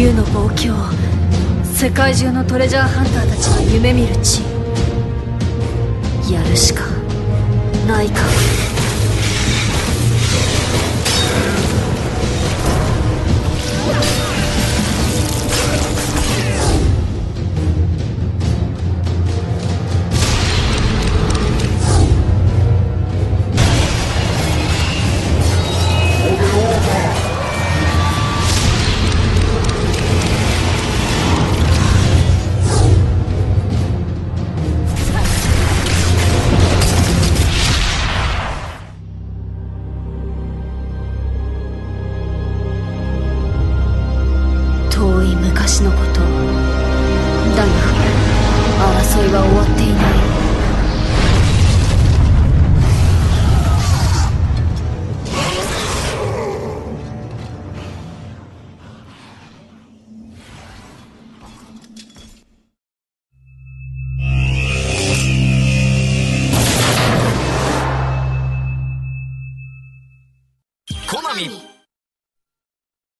竜の望郷世界中のトレジャーハンターたちの夢見る地やるしかないか。私のことだが争いは終わっていない。コナミ。